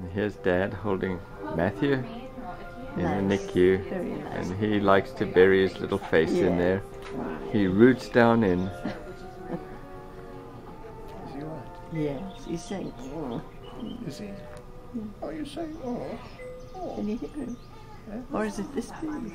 And here's Dad holding Matthew in the NICU, nice. and he likes to bury his little face in there. He roots down in. Yes, he's saying, oh, Is he? Oh, you saying oh. can you hear him? Or is it this big?